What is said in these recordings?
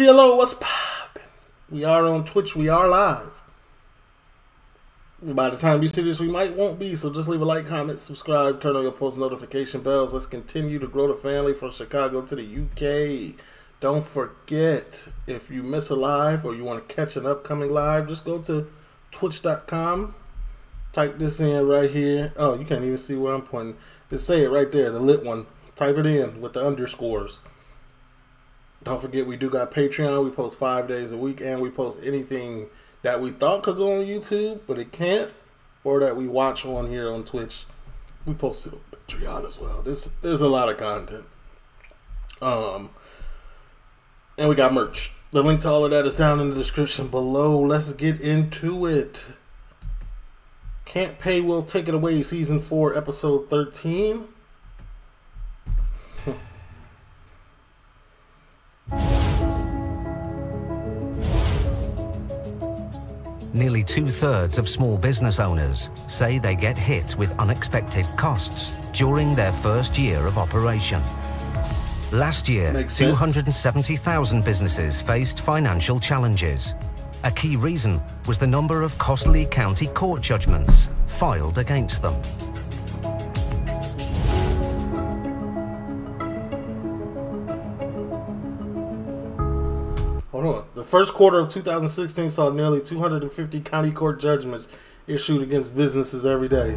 TLO, what's poppin'? We are on Twitch. We are live. By the time you see this, we might won't be. So just leave a like, comment, subscribe, turn on your post notification bells. Let's continue to grow the family from Chicago to the UK. Don't forget, if you miss a live or you want to catch an upcoming live, just go to twitch.com. Type this in right here. Oh, you can't even see where I'm pointing. Just say it right there, the lit one. Type it in with the underscores. Don't forget, we do got Patreon. We post five days a week, and we post anything that we thought could go on YouTube, but it can't, or that we watch on here on Twitch. We post it on Patreon as well. There's there's a lot of content. Um, and we got merch. The link to all of that is down in the description below. Let's get into it. Can't pay we'll take it away. Season four, episode thirteen. Nearly two thirds of small business owners say they get hit with unexpected costs during their first year of operation. Last year, 270,000 businesses faced financial challenges. A key reason was the number of costly county court judgments filed against them. First quarter of 2016 saw nearly 250 county court judgments issued against businesses every day.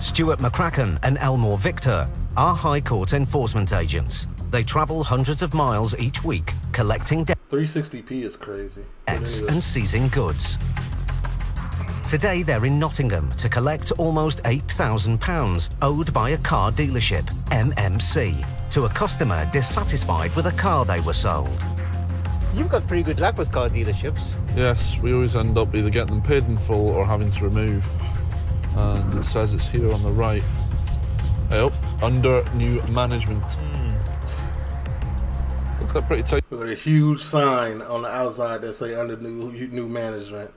Stuart McCracken and Elmore Victor are High Court enforcement agents. They travel hundreds of miles each week collecting 360p is crazy. Debts and seizing goods. Today they're in Nottingham to collect almost £8,000 owed by a car dealership, MMC, to a customer dissatisfied with a car they were sold. You've got pretty good luck with car dealerships. Yes, we always end up either getting them paid in full or having to remove. And it says it's here on the right. Yep, under new management. Hmm. Looks like pretty tight. We got a huge sign on the outside that say under new new management.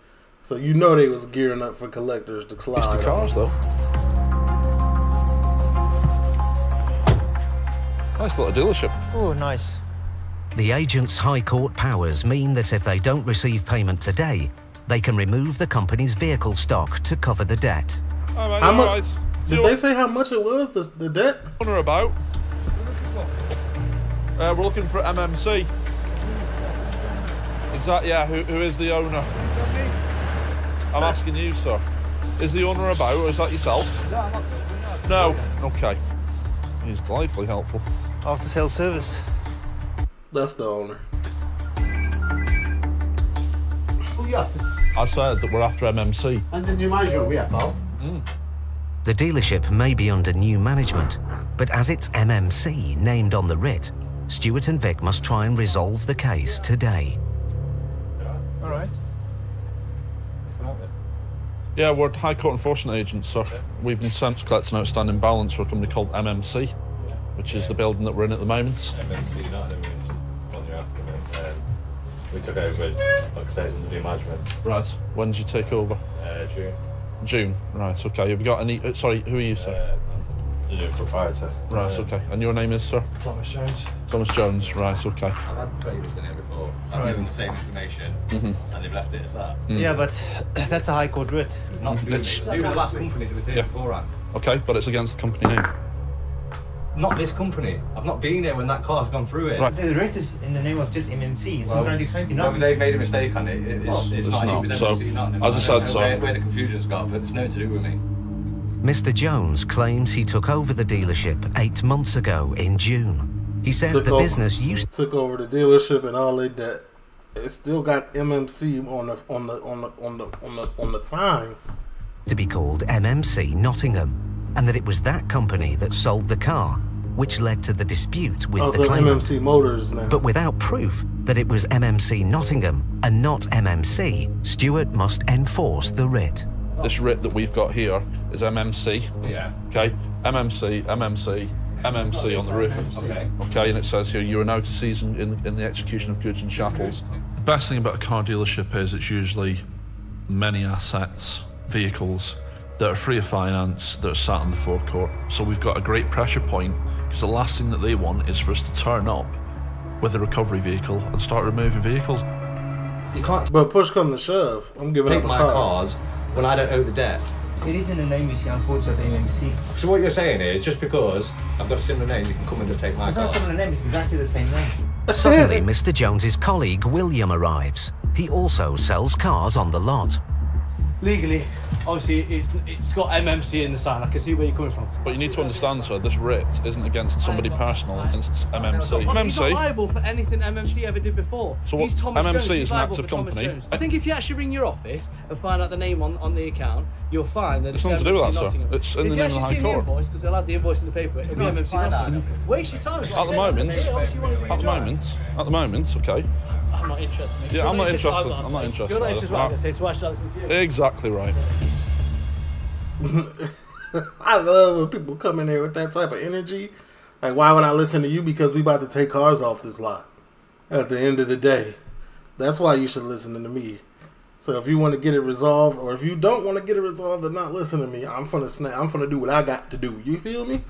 So you know they was gearing up for collectors to It's the cars though. Nice little dealership. Oh, nice. The agent's High Court powers mean that if they don't receive payment today, they can remove the company's vehicle stock to cover the debt. All right, How all mu- right. Did So they say how much it was? The, the debt? on or about? Uh, we're looking for MMC. Exactly. Yeah. Who, who is the owner? I'm asking you, sir. Is the owner about, or is that yourself? No. Okay. He's delightfully helpful. After sales service. That's the owner. Oh yeah, I said that we're after MMC. and the new manager we have, pal. Mm. The dealership may be under new management, but as it's MMC named on the writ, Stuart and Vic must try and resolve the case today. All right. Yeah, we're High Court enforcement agents, sir. We've been sent to collect an outstanding balance for a company called MMC, which is the building that we're in at the moment. MNC, not the one you're after. And, um, we took over, like I said, under new management, Right. When did you take over? uh, June. June. Right. Okay. Have you got any? Uh, sorry. Who are you, sir? Uh, I'm the new proprietor. Right. Uh, Okay. And your name is, sir? Thomas Jones. Thomas Jones. Right. Okay. I've had previous in here before. I've given the same information, and they've left it as that. Yeah, but that's a high court writ. Not to do with It's- me. To do with the last company that was here Yeah. beforehand. Okay. But it's against the company name. Not this company. I've not been there when that car's gone through it. Right. The writ is in the name of just MMC, so Well, we're going to do something Whether now. they made a mistake on it, it- it's, Well, it's, it's not. not. It was So, MNC, not as I don't said, know so- where, where the confusion's got, but it's nothing to do with me. Mr. Jones claims he took over the dealership eight months ago in June. He says Took the over- business used Took over the dealership and all their debt. It still got MMC on the on the on the on the on the on the sign. to be called MMC Nottingham, and that it was that company that sold the car, which led to the dispute with Also the claimant. MMC Motors now. But without proof that it was MMC Nottingham and not MMC, Stuart must enforce the writ. This writ that we've got here is MMC. Yeah. Okay. MMC. MMC. MMC on the roof. Okay. Okay, and it says here you are now to seize in, in, in the execution of goods and chattels. The best thing about a car dealership is it's usually many assets, vehicles that are free of finance that are sat on the forecourt. So we've got a great pressure point Because the last thing that they want is for us to turn up with a recovery vehicle and start removing vehicles. You can't But push come to shove, I'm giving take up a my car. cars when I don't owe the debt. It is in the name, you see, unfortunately, MMC. So what you're saying is just because I've got a similar name, you can come and just take my It's car. not similar name, it's exactly the same name. Suddenly, Mr. Jones's colleague William arrives. He also sells cars on the lot. Legally, obviously, it's it's got MMC in the sign. I can see where you're coming from. But you need to understand, sir, this writ isn't against somebody personal, it's against MMC. MMC. He's not MMC? liable for anything MMC ever did before. So what- He's Thomas MMC Jones. He's is an liable active for Thomas company. Jones. I think if you actually ring your office and find out the name on, on the account, you'll find that It's it's, nothing to do with that, sir. It's in if the name of the actually High see the Court. invoice, because they'll have the invoice in the paper, it'll be MMC Nottingham. Waste your time. At the moment, Yeah, obviously you want to do your at the moment, at the moment, okay. I'm not interested. mate. Yeah, You're I'm not interested. I'm, I'm not say. interested You're not either. interested. What I'm No. going to say, so why should I listen to you? Exactly right. I love when people come in here with that type of energy. Like, why would I listen to you? Because we about to take cars off this lot. At the end of the day, that's why you should listen to me. So if you want to get it resolved, or if you don't want to get it resolved then not listen to me, I'm gonna snap. I'm gonna do what I got to do. You feel me?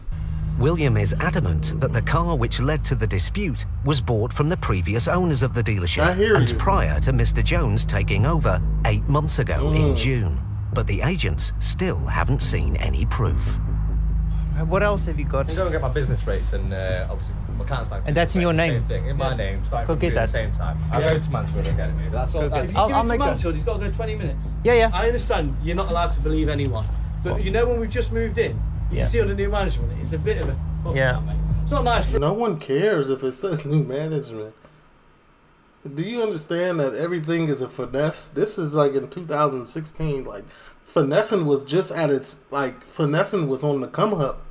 William is adamant that the car which led to the dispute was bought from the previous owners of the dealership and you. prior to Mr. Jones taking over eight months ago in Mm. June. But the agents still haven't seen any proof. What else have you got? I'm going to get my business rates and uh, obviously my account's like And that's in your same name? thing in my name. Starting Go get that. at the same time. I'll go to Mansfield and get it. Maybe that's all. Go get That's, it. If I'll- give I'll it to make that. Mansfield, he's got to go 20 minutes. Yeah, yeah. I understand you're not allowed to believe anyone. But you know when we've just moved in, you Yeah. see on the new management, it's a bit of a... fuck Yeah. that, mate. It's not nice. No one cares if it says new management. Do you understand that everything is a finesse? This is like in 2016. Like finessing was just at its like finessing was on the come up.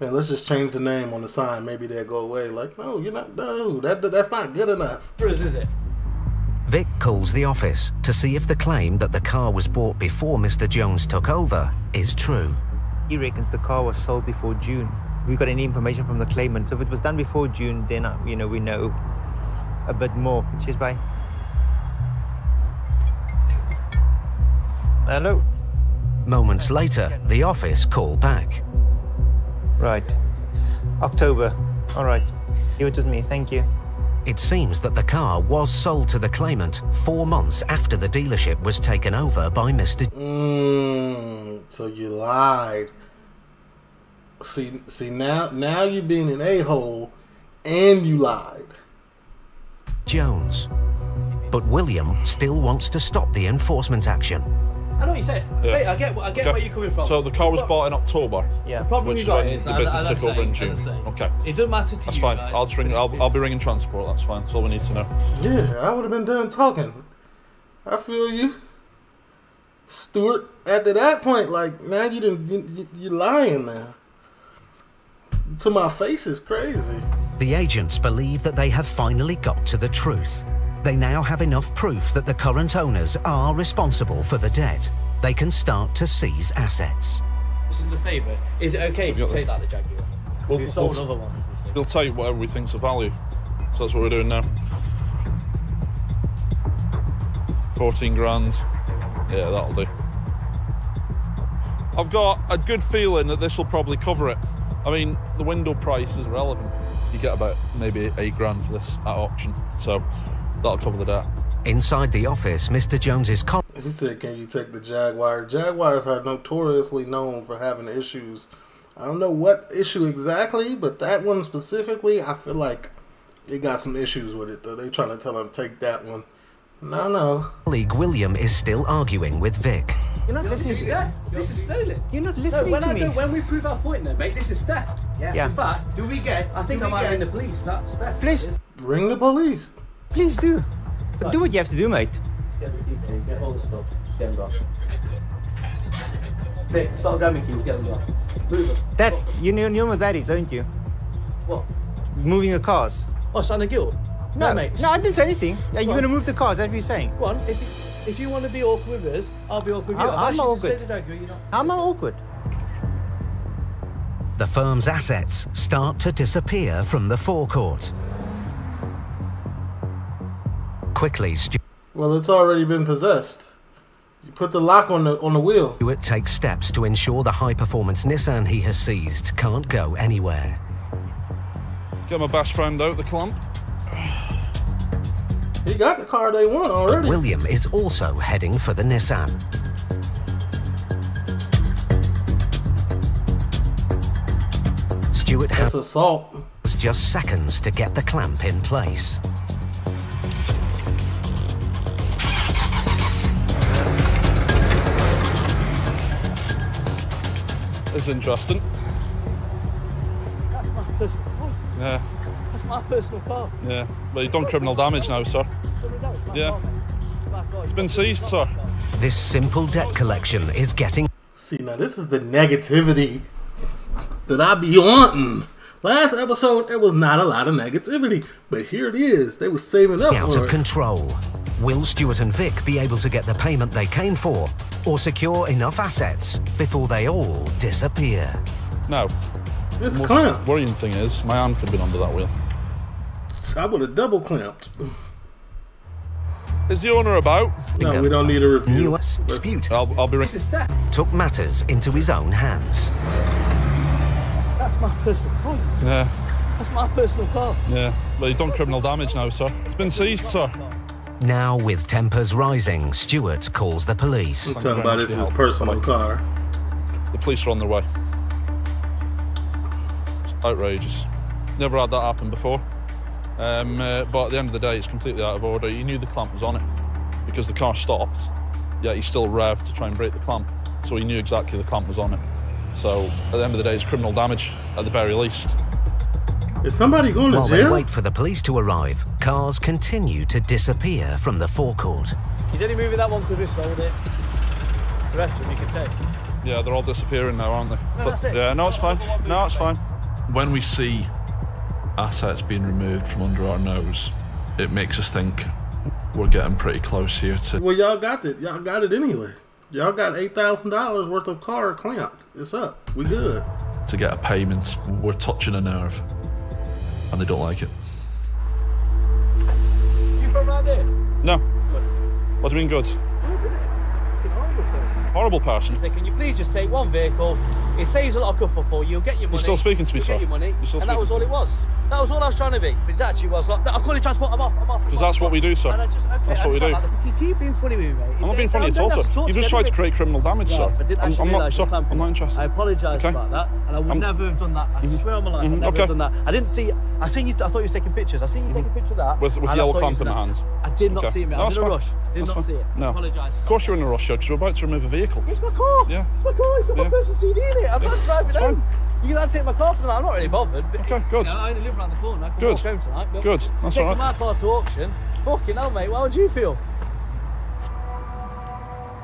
And let's just change the name on the sign. Maybe they'll go away. Like no, you're not. No, that that's not good enough. for is it? Vic calls the office to see if the claim that the car was bought before Mr. Jones took over is true. He reckons the car was sold before June. We got any information from the claimant. So if it was done before June, then uh, you know we know a bit more. Cheers, bye. Hello. Moments later, the office call back. Right. October. All right. Leave it with me. Thank you. It seems that the car was sold to the claimant four months after the dealership was taken over by Mr. Mm, so you lied. See, see now, now you're being an a hole, and you lied. Jones. But William still wants to stop the enforcement action. I know what you said. Yeah. Mate, I get, I get Okay. where you're coming from. So the car was bought in October, Yeah. The problem which you is got when is, the business as took over in June. Okay. It doesn't matter to That's you fine. guys, I'll ring. I'll, I'll be ringing transport. That's fine. That's all we need to know. Yeah, I would have been done talking. I feel you, Stuart. After that point, like now you didn't, you, you, you're lying now. To my face is crazy. The agents believe that they have finally got to the truth. They now have enough proof that the current owners are responsible for the debt. They can start to seize assets. This is a favour. Is it okay if you take that, the Jaguar? We'll- We've sold we'll- other ones. and stuff. We'll tell you whatever we think's of value. So that's what we're doing now. Fourteen grand. Yeah, that'll do. I've got a good feeling that this will probably cover it. I mean, the window price is relevant. You get about maybe eight grand for this at auction, so that'll cover the debt. Inside the office, Mr. Jones's colleague He said, "Can you take the Jaguar?" Jaguars are notoriously known for having issues. I don't know what issue exactly, but that one specifically, I feel like it got some issues with it. Though they're trying to tell him take that one. No, no. William is still arguing with Vic. You're not listening. This is, yeah, this is stealing. You're not No, listening when, to I me. do, when we prove our point then, mate, this is theft. Yeah. In fact, Do we get? I think I might get, ring the police. That's theft. Please, Ring the police. please do. Do what you have to do, mate. Get the keys, get all the stuff. Get them gone. Nick, start grabbing keys, get them gone. Move them. That you know, you know what that is, don't you? What? Moving the cars. Oh, sign a guilt? No, mate. No, I didn't say anything. Are you What? going to move the cars? That's what you're saying. One, if you, if you want to be awkward with us, I'll be awkward with you. I'm- I've I'm asked awkward. say to you're not. How am I awkward? The firm's assets start to disappear from the forecourt. Quickly, Well, it's already been possessed. You put the lock on the on the wheel. Stuart takes steps to ensure the high performance Nissan he has seized can't go anywhere. Get my best friend out the clamp. He got the car they want already. William is also heading for the Nissan. Stuart That's has assault. just seconds to get the clamp in place. It's interesting. That's my personal. Yeah, That's my personal car. yeah. Well, you've done criminal damage now, sir. Don't we know? It's my Yeah. car, mate. It's my car. It's been seized, sir. This simple debt collection is getting See, now this is the negativity that I be wanting. Last episode, there was not a lot of negativity, but here it is. They were saving up out for of it. control. Will Stuart and Vic be able to get the payment they came for or secure enough assets before they all disappear? No. It's most clamped. worrying thing is my hand could have been under that wheel. I would have double clamped. Is the owner about? No, we don't need a review. New Let's- dispute I'll, I'll be ring- took matters into his own hands. That's my personal car. Yeah, That's my personal car. yeah. Well, you've done criminal damage now, sir. It's been seized, sir. Now, with tempers rising, Stuart calls the police. I'm talking about this is his personal car. The police are on their way. It's outrageous. Never had that happen before. Um, uh, but at the end of the day, it's completely out of order. He knew the clamp was on it because the car stopped, yet he still revved to try and break the clamp. So he knew exactly the clamp was on it. So at the end of the day, it's criminal damage at the very least. Is somebody going to While they jail? wait for the police to arrive, cars continue to disappear from the forecourt. He's only moving that one because we sold it. The rest of them you can take. Yeah, they're all disappearing now, aren't they? No, that's it. Yeah, no, it's fine. No, it's fine. When we see assets being removed from under our nose, it makes us think we're getting pretty close here to Well, y'all got it. Y'all got it anyway. Y'all got eight thousand dollars worth of car clamped. It's up. We good. to get a payment. We're touching a nerve, and they don't like it. You from around here? No. What do you mean good? Horrible person. Horrible person. He said, can you please just take one vehicle? It saves a lot of guffle for you. You'll get your money. You're still speaking to me, You'll sir? get your money. You're still and that was all it was. That was all I was trying to be. But it actually was like, I'm calling transport. I'm off. I'm off. Because that's what we do, sir. And I just, okay, that's I what we do. Like, you keep being funny with me, mate. I'm not being funny at all, sir. You've just tried to create criminal damage, sir. I didn't I'm, actually I'm not, sir. you were clamping I'm not interested. I apologise about that, and I would I'm- never have done that. I mm-hmm. swear on my life, I'd Mhm, never done that. I didn't see. I seen you. I thought you were taking pictures. I seen you mm-hmm. taking a picture of that With- with yellow clamp in my hand. I did not see it. mate. I was in a rush. Did not see it. No. Apologise. Of course you're in a rush, sir, because we're about to remove a vehicle. It's my car. Yeah. It's my car. It's got my personal CD in it. I'm not driving home. Fine. You can take my car for the night. I'm not really bothered. But Okay, good. You know, I only live around the corner. I can Good. walk home tonight. But Good. That's taking all right. my car to auction. Fucking hell, mate. How would you feel?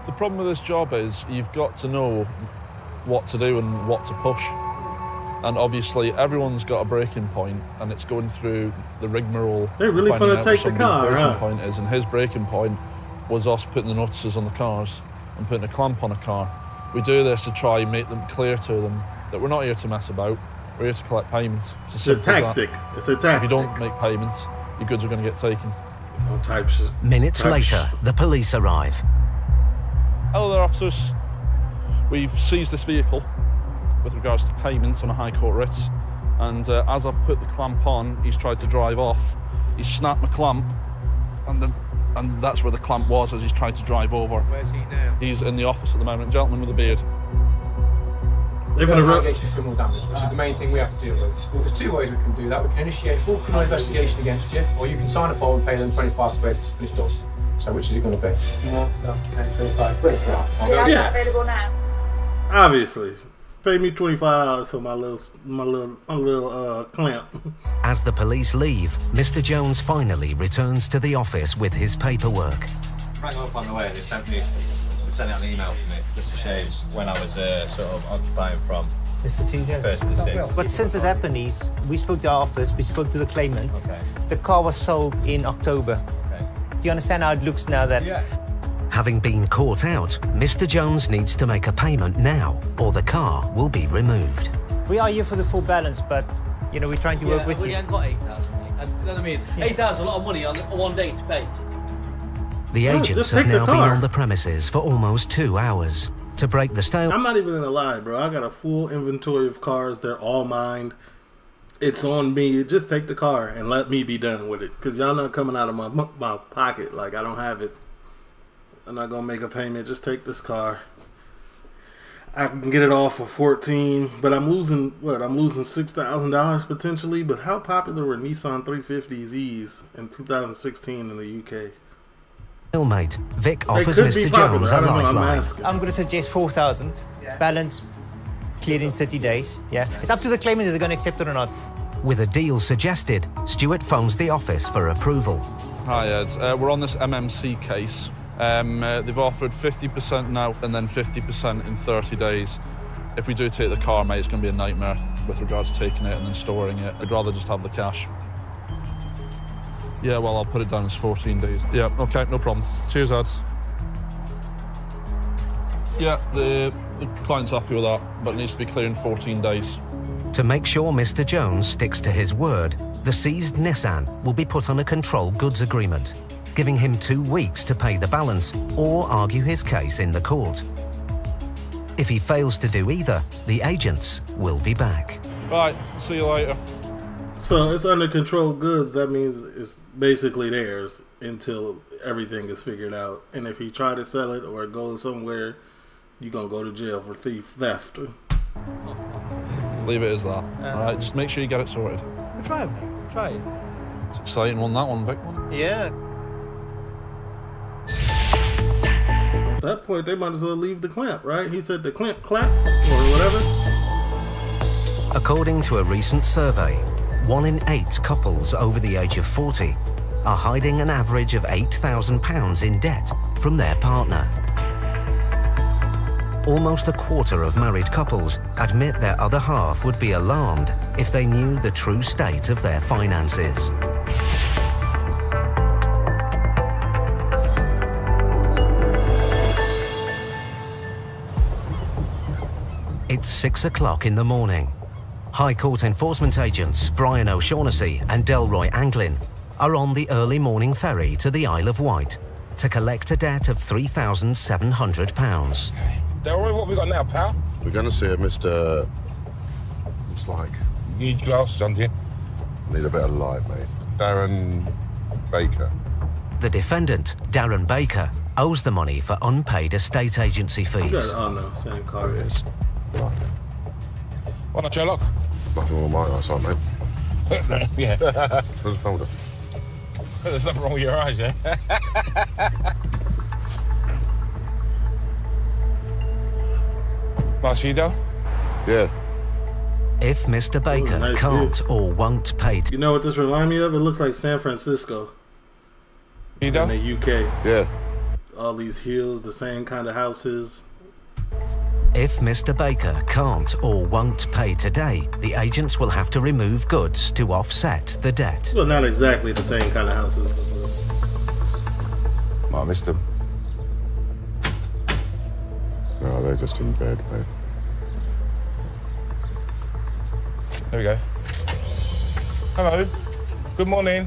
The problem with this job is you've got to know what to do and what to push. And obviously, everyone's got a breaking point, and it's going through the rigmarole. They're really finding to take the car, breaking huh? point is, and his breaking point was us putting the notices on the cars and putting a clamp on a car. We do this to try and make them clear to them that we're not here to mess about. We're here to collect payments. It's, It's a simple that. tactic. It's a tactic. If you don't make payments, your goods are going to get taken. No type shit. Minutes Type later, the police arrive. Hello there, officers. We've seized this vehicle with regards to payments on a High Court writ, and uh, as I've put the clamp on, he's tried to drive off. He's snapped my clamp, and then, and that's where the clamp was as he's tried to drive over. Where's he now? He's in the office at the moment, gentleman with a beard. They're We've got gonna an allegation of criminal damage, which is the main thing we have to deal with. Well, There's two ways we can do that. We can initiate full criminal investigation against you, or you can sign a form and pay them 25 quid and it's done. So which is it going to be? So, 25 quid. I'll. Yeah. available now. Obviously, pay me twenty five dollars for my little, my little, my little uh, clamp. As the police leave, Mr. Jones finally returns to the office with his paperwork. rang up on the way. They sent me, they sent out an email for me just to say when I was uh, sort of occupying from Mr. TJ. first to the sixth. But since it's happened is, we spoke to our office, we spoke to the claimant. Okay. The car was sold in October. Okay. Do you understand how it looks now that Yeah. Having been caught out, Mr. Jones needs to make a payment now, or the car will be removed. we are here for the full balance, but you know, we're trying to work with we you. ain't got 8,000, mate. And, you know what I mean? 8,000 is a lot of money on one day to pay. The agents have now been on the premises for almost two hours. To break the stale I'm not even gonna lie, bro. I got a full inventory of cars. They're all mine. it's on me. Just take the car and let me be done with it. Cause y'all not coming out of my my pocket. Like I don't have it. I'm not gonna make a payment. Just take this car. I can get it off for fourteen, but I'm losing what? I'm losing six thousand dollars potentially. But how popular were Nissan 350z's in 2016 in the UK? Mate, Vic offers Mr. popular. Jones I a don't. I'm lifeline. I'm going to suggest 4,000. Balance cleared in 30 days. Yeah. It's up to the claimant if they're going to accept it or not. With a deal suggested, Stuart phones the office for approval. Hi Ed, uh, we're on this MMC case. Um, uh, they've offered 50% now and then 50% in 30 days. If we do take the car, mate, it's going to be a nightmare with regards to taking it and then storing it. I'd rather just have the cash. Yeah, well, I'll put it down as 14 days. Yeah, okay, no problem. Cheers, ads. Yeah, the, the client's happy with that, but it needs to be clear in 14 days. To make sure Mr. Jones sticks to his word, the seized Nissan will be put on a control goods agreement, giving him two weeks to pay the balance or argue his case in the court. If he fails to do either, the agents will be back. Right, see you later. So it's under control goods. That means it's basically theirs until everything is figured out. And if he try to sell it or go somewhere, you gonna go to jail for thief theft. Leave it as that. All right, just make sure you get it sorted. We'll Try it, mate. Try it. It's exciting one, that one, Vic. One. Yeah. At that point, they might as well leave the clamp, right? He said the clamp clap or whatever. According to a recent survey, one in eight couples over the age of 40 are hiding an average of £8,000 in debt from their partner. Almost a quarter of married couples admit their other half would be alarmed if they knew the true state of their finances. It's six o'clock in the morning. High Court enforcement agents Brian O'Shaughnessy and Delroy Anglin are on the early morning ferry to the Isle of Wight to collect a debt of £3,700. Delroy, what we got now, pal? We're going to see a Mr. It's like. You need your glasses on, do you? Need a bit of light, mate. Darren Baker. The defendant, Darren Baker, owes the money for unpaid estate agency You got fees. it on the same car. It is. Right. Why not, Sherlock? Nothing wrong with my eyesight, mate. yeah. Where's the folder? There's nothing wrong with your eyes, yeah? nice for you, Del? Yeah. If Mr. Baker nice can't or won't pay You know what this reminds me of? It looks like San Francisco You in the UK. Yeah. All these hills, the same kind of houses. If Mr. Baker can't or won't pay today, the agents will have to remove goods to offset the debt. Well, not exactly the same kind of houses. My Mr. them. No, they're just in bed, mate. There we go. Hello. Good morning.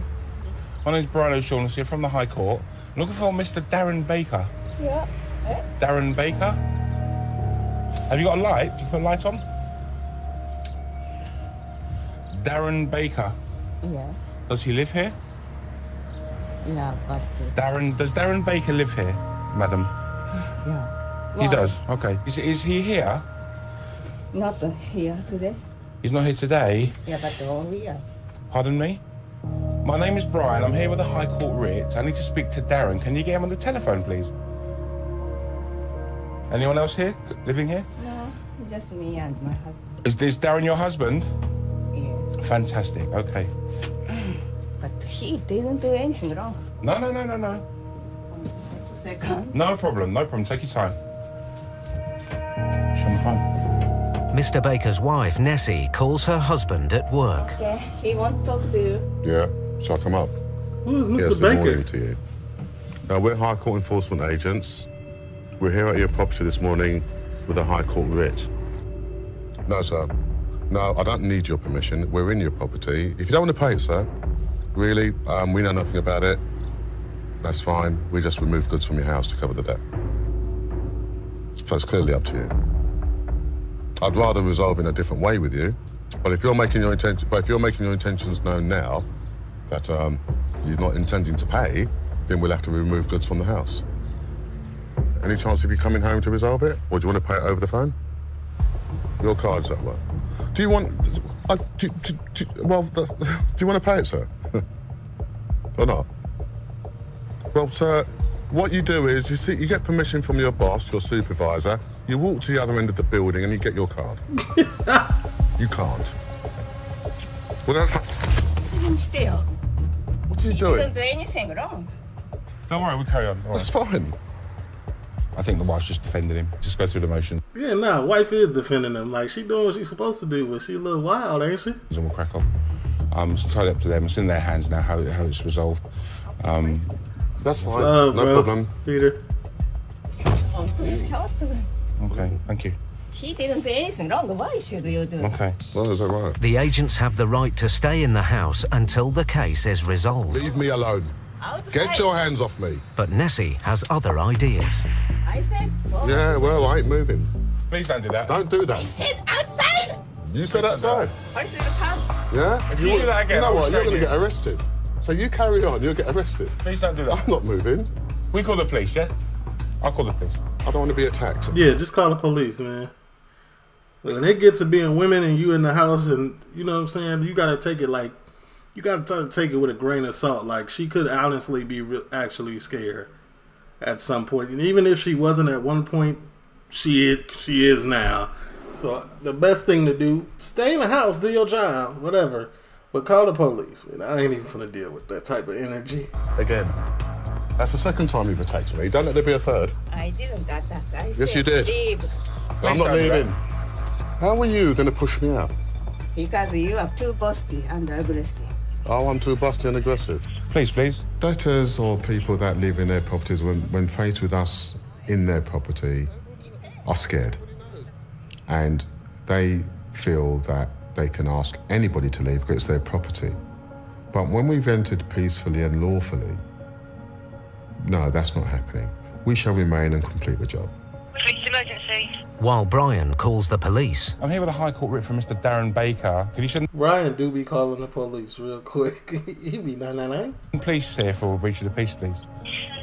My name's Brian O'Shaughnessy from the High Court. I'm looking for Mr. Darren Baker. Yeah. Darren Baker? Have you got a light? Do you put a light on? Darren Baker. Yes. Does he live here? Yeah, but Darren, does Darren Baker live here, madam? yeah. He does. Okay. Is, is he here? Not here today. He's not here today. Yeah, but over here. Pardon me? My name is Brian. I'm here with the High Court writ. I need to speak to Darren. Can you get him on the telephone, please? Anyone else here? Living here? No, just me and my husband. Is, this Darren your husband? Yes. Fantastic. Okay. But he didn't do anything wrong. No, no, no, no, no. Just a second. No problem. No problem. Take your time. She's on the phone. Mr. Baker's wife, Nessie, calls her husband at work. Okay, he won't talk to you. Yeah. Shall I come up? Hmm, Who is Mr. Yes, good Baker? morning to you. Now, we're High Court enforcement agents. We're here at your property this morning with a High Court writ. No, sir. No, I don't need your permission. We're in your property. If you don't want to pay it, sir, really, um, we know nothing about it. That's fine. We just remove goods from your house to cover the debt. So it's clearly up to you. I'd rather resolve in a different way with you, But if you're making your intention, but if you're making your intentions known now, that um, you're not intending to pay, then we'll have to remove goods from the house. Any chance of you coming home to resolve it, or do you want to pay it over the phone? Your card's that way. Do you want? Uh, do, do, do, well, the, do you want to pay it, sir, or not? Well, sir, what you do is you see, you get permission from your boss, your supervisor. You walk to the other end of the building and you get your card. you can't. Well, that's not, Stay up. what are you You doing? didn't do anything wrong. Don't worry, we'll carry on. All That's right. fine. I think the wife's just defending him. Just go through the motion Yeah, nah, wife is defending him. Like she doing what she's supposed to do, but she a little wild, ain't she? and we'll crack on. Um, it's entirely up to them. It's in their hands now how, how it's resolved. Um, That's fine. Love, no bro. problem. Peter. Oh, okay, thank you. He didn't do anything wrong. Why should you do? Okay. Well, is that right? The agents have the right to stay in the house until the case is resolved. Leave me alone. Get your hands off me. But Nessie has other ideas. I said, oh, Yeah, well, I ain't moving. Please don't do that. Don't do that. Sit outside. You said outside. Where's the car? Yeah? If you do that again, you know I'll what? You're going to get arrested. So you carry on. You'll get arrested. Please don't do that. I'm not moving. We call the police, yeah? I'll call the police. I don't want to be attacked. Yeah, just call the police, man. When it get to being women and you in the house, and you know what I'm saying, you gotta take it like you gotta try to take it with a grain of salt. Like she could honestly be re- actually scared at some point, and even if she wasn't at one point, she is, she is now. So the best thing to do, stay in the house, do your job, whatever. But call the police, man. I ain't even gonna deal with that type of energy. Again. That's the second time you've attacked me. Don't let there be a third. I didn't that that. I Yes, you did. Leave. I'm not don't do that. leaving. How are you going to push me out? Because you are too busty and aggressive. Oh, I'm too busty and aggressive. Please, please. Debtors or people that live in their properties, when, when faced with us in their property, are scared. And they feel that they can ask anybody to leave because it's their property. But when we've entered peacefully and lawfully, no, that's not happening. We shall remain and complete the job. Police emergency. While Brian calls the police, I'm here with a High Court writ from Mr. Darren Baker. Could you send Ryan do be calling the police real quick. he be nine nine nine. the police here for a breach of the peace, please?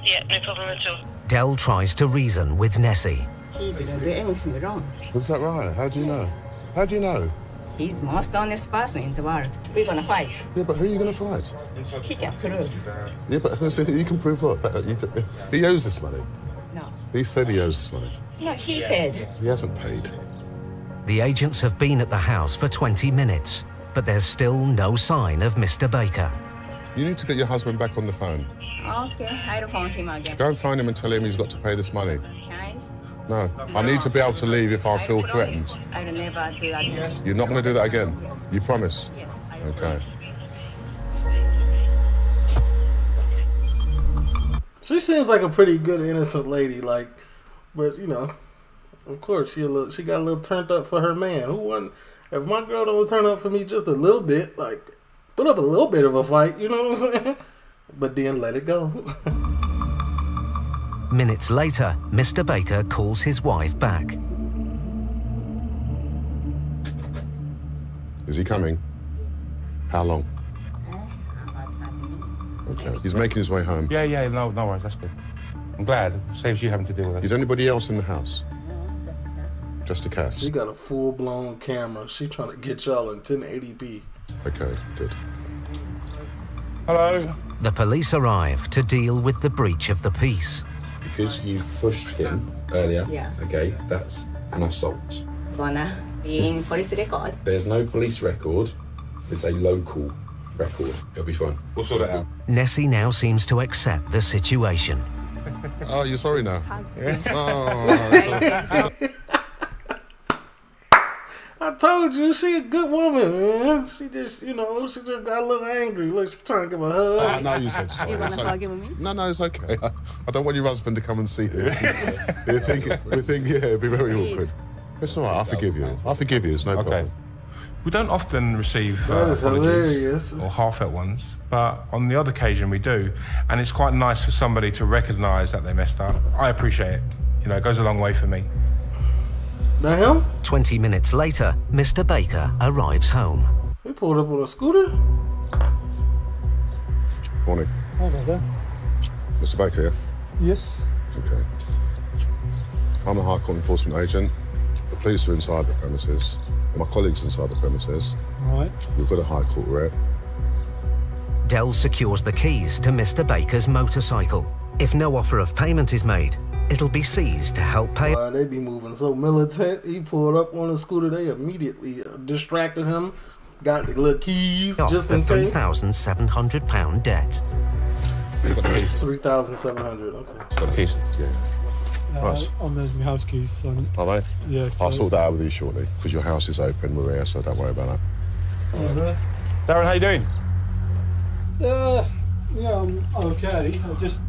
Yeah, no problem at all. Del tries to reason with Nessie. He didn't do anything wrong. Is that right? How do you know? How do you know? He's most honest person in the world. We're gonna fight. Yeah, but who are you going to fight? He can prove. Yeah, but you can prove what? That you d- he owes this money. No. He said he owes this money. No, he paid. He hasn't paid. The agents have been at the house for 20 minutes, but there's still no sign of Mr. Baker. You need to get your husband back on the phone. Okay, I'll phone him again. Go and find him and tell him he's got to pay this money. Can I? No, I need to be able to leave if I feel threatened. I'll never do that again. You're not going to do that again. You promise? Yes, I Okay. She seems like a pretty good innocent lady, like, but you know, of course she a little, she got a little turned up for her man. Who won? If my girl don't turn up for me just a little bit, like, put up a little bit of a fight, you know what I'm saying? But then let it go. Minutes later, Mr. Baker calls his wife back. Is he coming? How long? Okay. He's making his way home. Yeah, yeah, no, no worries, that's good. I'm glad. It saves you having to deal with it. Is anybody else in the house? Just a cat. she got a full blown camera. She trying to get y'all in 1080p. Okay, good. Hello. The police arrive to deal with the breach of the peace. Because you pushed him earlier, Yeah. okay, that's an assault. Gonna be in police record. There's no police record, it's a local record. It'll be fine. We'll sort it out. Nessie now seems to accept the situation. Oh, you're sorry now? Oh, I told you she a good woman, man. She just, you know, she just got a little angry. Look, she's trying to give a hug. Ah, no, you said sorry. You wanna It's okay. argue with me? No, no, it's okay. I, I don't want your husband to come and see this. we think, we think, yeah, it'd be very awkward. It's all right. I forgive you. I forgive you. It's no problem. We don't often receive uh, apologies hilarious. or heartfelt ones, but on the odd occasion we do, and it's quite nice for somebody to recognise that they messed up. I appreciate it. You know, it goes a long way for me. That him? 20 minutes later, Mr. Baker arrives home. He pulled up on a scooter. Morning. Hello there. Mr. Baker here. Yes. Okay. I'm a High Court enforcement agent. The police are inside the premises. My colleagues inside the premises. Right. We've got a High Court writ. Del secures the keys to Mr. Baker's motorcycle. If no offer of payment is made, it'll be seized to help pay. Boy, they be moving so militant. He pulled up on a scooter. They immediately uh, distracted him. Got the little keys off just the in case. £3,700 debt. Three thousand seven hundred. Okay. Got the keys? Yeah. Uh, Nice. On those my house keys, son. Are they? Yeah. I'll sort that out with you shortly because your house is open. We're here, so don't worry about that. Darren, how you doing? Uh, yeah, I'm okay. I just,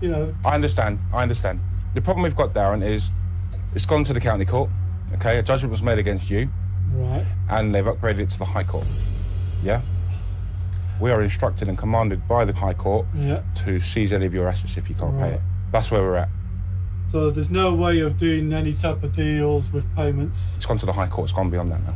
you know, I understand. I understand. The problem we've got, Darren, is it's gone to the county court. Okay, a judgment was made against you, right. and they've upgraded it to the High Court. Yeah. We are instructed and commanded by the High Court Yeah. to seize any of your assets if you can't pay Right. it. That's where we're at. So there's no way of doing any type of deals with payments. It's gone to the High Court. It's gone beyond that now.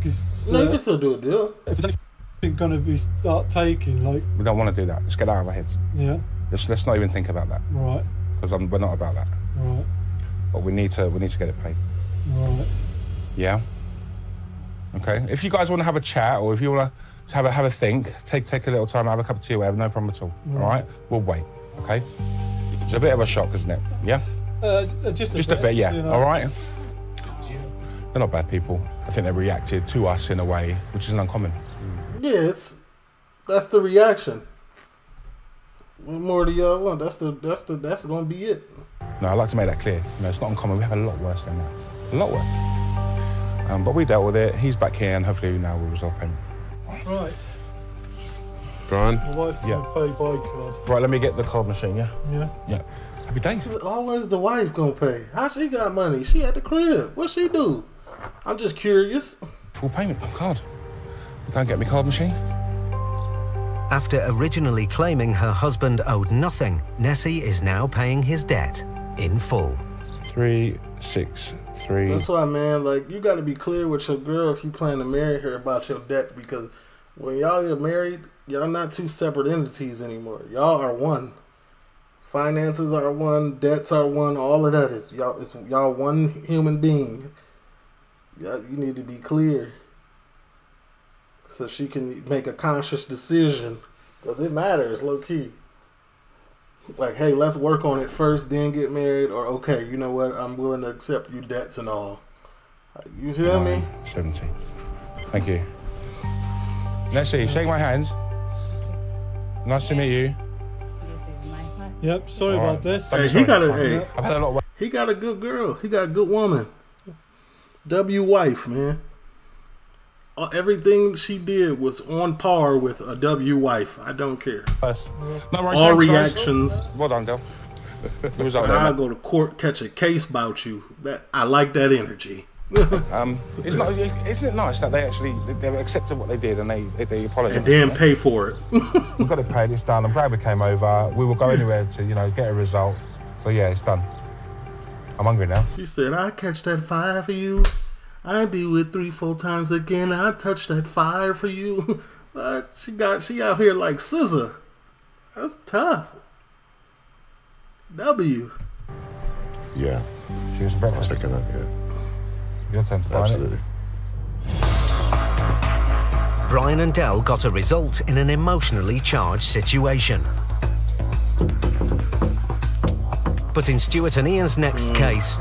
Cause, No, you uh, can still do a deal. If there's anything going to be start taking, like, We don't want to do that. Let's get that out of our heads. yeah, Let's, let's not even think about that right, because we're not about that. right, But we need to we need to get it paid. right. Yeah. Okay. If you guys want to have a chat or if you want to have a have a think, take take a little time, have a cup of tea, or whatever, no problem at all. Right. All right. We'll wait. Okay. It's a bit of a shock, isn't it? Yeah. Uh, uh, just a Just bit, a bit. Yeah. you know. All right. They're not bad people. I think they reacted to us in a way which isn't uncommon. Yeah, it's that's the reaction. What more do y'all want? That's the that's the that's gonna be it. No, I'd like to make that clear. You know, it's not uncommon. We have a lot worse than that. A lot worse. Um, but we dealt with it. He's back here, and hopefully now we'll resolve payment. Right. Brian? My wife's Yeah. pay by card. Right. Let me get the card machine. Yeah. Yeah. Yeah. Happy days. Always the wife gonna pay. How she got money? She at the crib. What she do? I'm just curious. Full payment on card. Can't get me card machine. After originally claiming her husband owed nothing, Nessie is now paying his debt in full. Three, six, three. That's why, man. Like you got to be clear with your girl if you plan to marry her about your debt because when y'all get married, y'all not two separate entities anymore. Y'all are one. Finances are one. Debts are one. All of that is y'all. It's y'all one human being. Yeah, you need to be clear so she can make a conscious decision because it matters, low key. Like, hey, let's work on it first, then get married, or okay, you know what? I'm willing to accept your debts and all. You feel me? 17. Thank you. Nessie, shake my hands. Nice to meet you. Yep. Sorry All about right. this. Hey, he got a hey, I've had a lot of he got a good girl. He got a good woman. W wife, man. Uh, Everything she did was on par with a W wife. I don't care. First. No, right, All thanks, guys. reactions. Well done, Del. Good I'll go to court, catch a case about you. That I like that energy. Um, it's not, isn't it nice that they actually they accepted what they did and they they, they apologised? and then pay for it. We've got to pay this done. I'm glad we came over. We will go anywhere to you know get a result. So yeah, it's done. I'm hungry now. She said, I catch that fire for you. I do it three, four times again. I touch that fire for you. But she got she out here like scissor. That's tough. W. Yeah. She was breakfast. Second that, yeah. Your turn to buy it. Absolutely. Brian and Del got a result in an emotionally charged situation. But in Stuart and Ian's next case,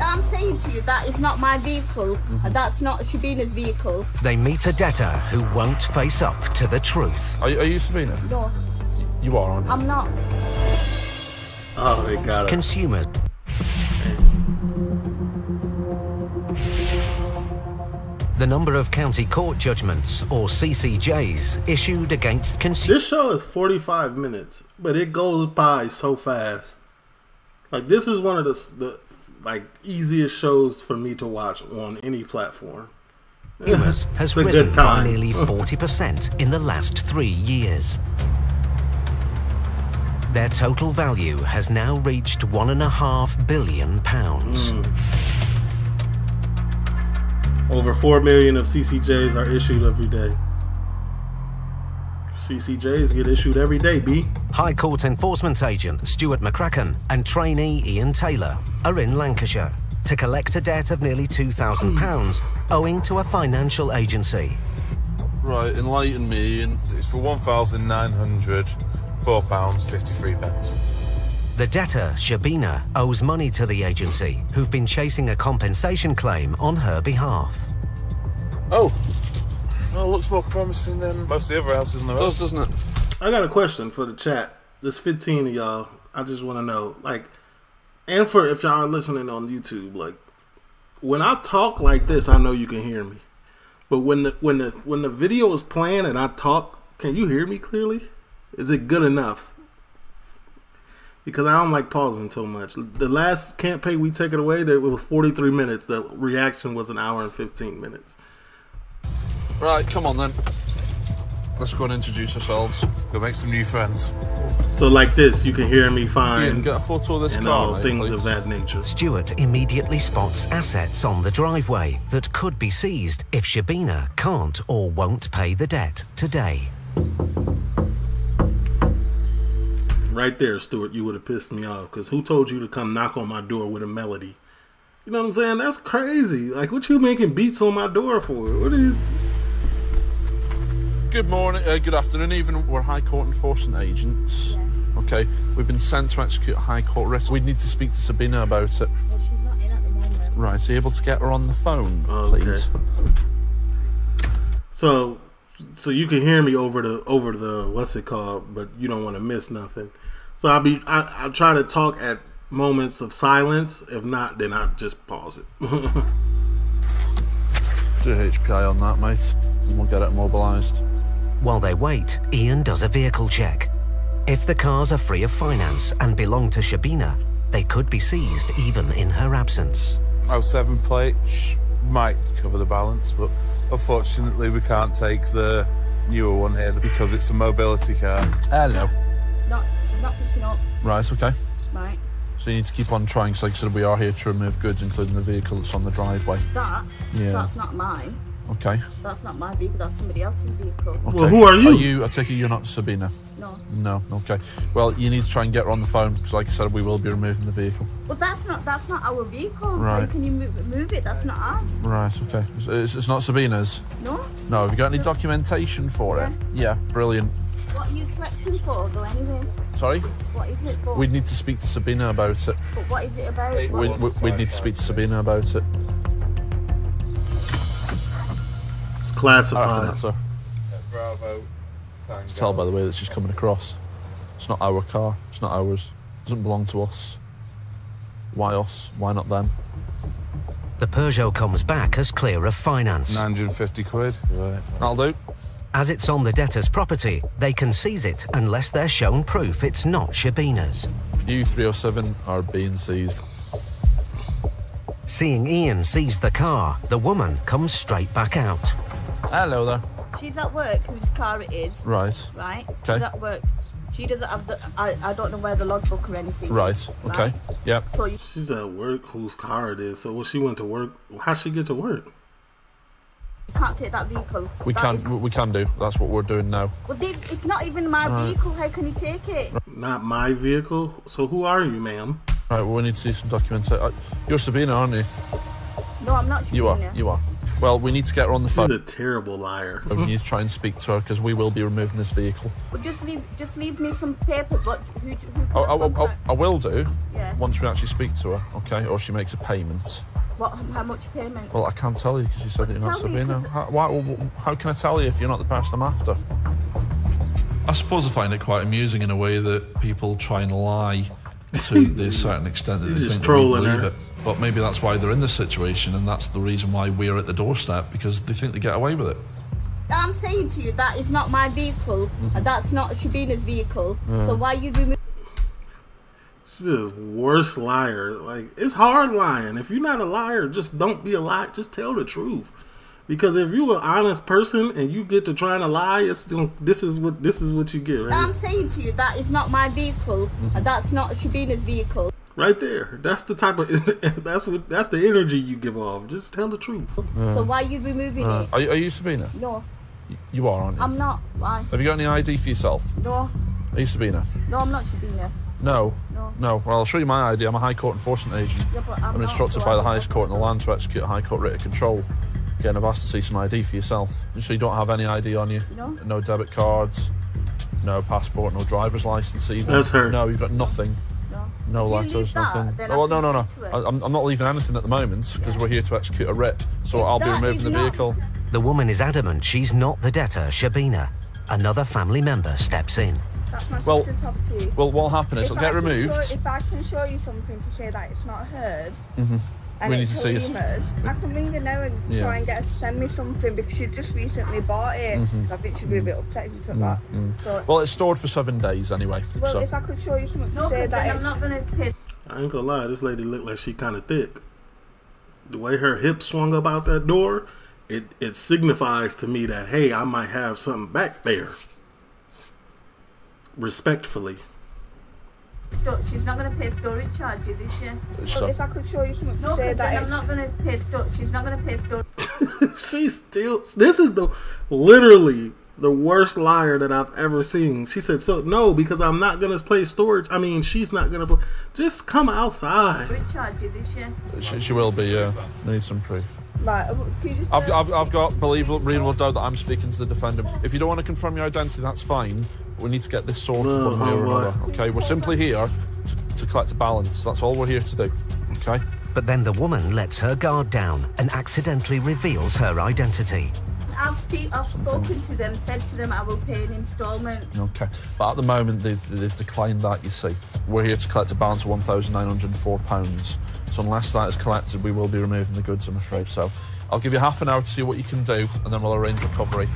I'm saying to you, that is not my vehicle. Mm-hmm. That's not Shabina's vehicle. they meet a debtor who won't face up to the truth. Are you, are you Sabina? No, You are, aren't you? I'm not. Oh, they got it. Consumers. The number of county court judgments, or CCJs, issued against consumers. This show is 45 minutes, but it goes by so fast. Like this is one of the, the like easiest shows for me to watch on any platform. Consumers has risen by nearly 40% in the last three years. Their total value has now reached one and a half billion pounds. Mm. Over 4 million of CCJs are issued every day. CCJs get issued every day, B. High Court Enforcement Agent Stuart McCracken and trainee Ian Taylor are in Lancashire to collect a debt of nearly £2,000 hmm. owing to a financial agency. Right, enlighten me. And It's for £1,904.53. pence. The debtor, Shabina, owes money to the agency, who've been chasing a compensation claim on her behalf. Oh. Well, looks more promising than most of the other houses in the road. does, doesn't it? I got a question for the chat. There's 15 of y'all. I just want to know, like, and for if y'all are listening on YouTube, like, when I talk like this, I know you can hear me. But when the when the when the video is playing and I talk, can you hear me clearly? Is it good enough? Because I don't like pausing so much. The last can't pay we take it away. That was 43 minutes. The reaction was an hour and 15 minutes. Right, come on then. Let's go and introduce ourselves. Go make some new friends. So like this, you can hear me fine. Ian, get a photo of this and car, all mate, things please. of that nature. Stuart immediately spots assets on the driveway that could be seized if Shabina can't or won't pay the debt today. Right there, Stuart, you would have pissed me off. Because who told you to come knock on my door with a melody? You know what I'm saying? That's crazy. Like, what you making beats on my door for? What are you? Good morning, uh, good afternoon, even. We're High Court enforcement agents. Okay, we've been sent to execute a High Court writ. We need to speak to Sabina about it. Well, she's not in at the moment. Right, are you able to get her on the phone, okay. please? So, so you can hear me over the over the what's it called, but you don't want to miss nothing. So I'll be I I try to talk at moments of silence. If not, then I just pause it. Do HPI on that, mate, and we'll get it mobilised. While they wait, Ian does a vehicle check. If the cars are free of finance and belong to Shabina, they could be seized even in her absence. Our 07 plate sh- might cover the balance, but unfortunately we can't take the newer one here because it's a mobility car. Hello. Not, she's not picking up. Right, okay. Right. So you need to keep on trying. So like I said, we are here to remove goods, including the vehicle that's on the driveway. That. Yeah. That's not mine. Okay. That's not my vehicle. That's somebody else's vehicle. Okay. Well, who are you? Are you? I take it you're not Sabina. No. No. Okay. Well, you need to try and get her on the phone because, like I said, we will be removing the vehicle. But that's not. That's not our vehicle. How Right. can you move, move it? That's not ours. Right. Okay. It's, it's, it's not Sabina's. No. No. Have you got any documentation for it? Yeah. Brilliant. What are you collecting for, though? Anyway. Sorry. What is it for? We'd need to speak to Sabina about it. But what is it about? We'd, we'd, we'd need to speak to Sabina about it. It's I reckon classified. that's her. Bravo. Just tell by the way that she's coming across. It's not our car. It's not ours. It doesn't belong to us. Why us? Why not them? The Peugeot comes back as clear of finance. 950 quid. Right. That'll do. As it's on the debtor's property, they can seize it unless they're shown proof it's not Shabina's. U307 are being seized. Seeing Ian seize the car, the woman comes straight back out. Hello there. She's at work. Whose car it is? Right. Right. Okay. She's at work. She doesn't have the. I, I don't know where the logbook or anything. Right. is, Okay. Yep. So you, She's at work. Whose car it is? So when she went to work, how she get to work? You can't take that vehicle. We That can. is- We can do. That's what we're doing now. Well, this, it's not even my Right. vehicle. How can you take it? Not my vehicle. So who are you, ma'am? Right. Well, we need to see some documentation. Uh, You're Sabina, aren't you? No, I'm not. Sabina. You are. You are. Well, we need to get her on the phone. She's phone. a terrible liar. We need to try and speak to her because we will be removing this vehicle. Well, just leave. Just leave me some paper. But who? who can I, I I, I. I will do Yeah. once we actually speak to her, okay? Or she makes a payment. What? How much payment? Well, I can't tell you because you said that you're not Tell me, Sabina. 'cause- How, why, how can I tell you if you're not the person I'm after? I suppose I find it quite amusing in a way that people try and lie to the certain extent that they think that trolling we believe it. But maybe that's why they're in this situation, and that's the reason why we're at the doorstep because they think they get away with it. I'm saying to you that is not my vehicle. and That's not Shabina's vehicle. Yeah. So why you remove? She's the worst liar. Like it's hard lying. If you're not a liar, just don't be a liar. Just tell the truth. Because if you're an honest person and you get to trying to lie, it's still, this is what this is what you get, right? I'm saying to you that is not my vehicle. That's not Shabina's vehicle. Right there. That's the type of that's what that's the energy you give off. Just tell the truth. So why are you removing Uh, it? are, you, are you Sabina? No, Y- You are, aren't you? I'm not. Why? Have you got any ID for yourself? No, Are you Sabina? no, I'm not Shabina. No. No. Well, I'll show you my ID. I'm a High Court enforcement agent. Yeah, but I'm I'm not, instructed so by the I'm highest court in the land to execute a High Court writ of control. Again, I've asked to see some ID for yourself. So you don't have any ID on you? No. No debit cards? No passport? No driver's license either? That's her. No, you've got nothing? No. No If you letters, leave that, nothing. then Oh, well, no, no, no. speak to her. I- I'm, I'm not leaving anything at the moment because we're here to execute a writ. So I'll be removing is the not- vehicle. The woman is adamant she's not the debtor, Shabina. Another family member steps in. That's my Well- sister's property. Well, what'll happen is If it'll I get can removed. Show, if I can show you something to say that it's not hers, Mhm. and We need it's to see us. I can ring her now and Yeah. try and get her to send me something because she just recently bought it. Mhm. I think she'd be a bit upset if you took Mm, that. mm. So, Well, it's stored for seven days anyway. well, so. if I could show you something to No, say that I'm not gonna pay. I ain't gonna lie, this lady looked like she kind of thick. The way her hips swung up out that door, it it signifies to me that hey, I might have something back there. Respectfully, Sto- She's not gonna pay storage charges, is she? well, if I could show you something to No, say that I'm not gonna pay sto- She's not gonna pay storage. she's still. This is the literally the worst liar that I've ever seen. She said, "So no, because I'm not gonna play storage. I mean, she's not gonna play. Just come outside." storage charges, is she? She, she will be, yeah. Need some proof. right. uh, Can you just I've, I've, I've got believable, reasonable doubt that I'm speaking to the defendant. If you don't want to confirm your identity, that's fine. We need to get this sorted No, one way or another. Okay, we're simply here to, to collect a balance. That's all we're here to do. Okay. But then the woman lets her guard down and accidentally reveals her identity. I've, speak, I've spoken to them, said to them I will pay in instalments. Okay. But at the moment, they've, they've declined that, you see. We're here to collect a balance of £1,904. So unless that is collected, we will be removing the goods, I'm afraid. So I'll give you half an hour to see what you can do, and then we'll arrange recovery.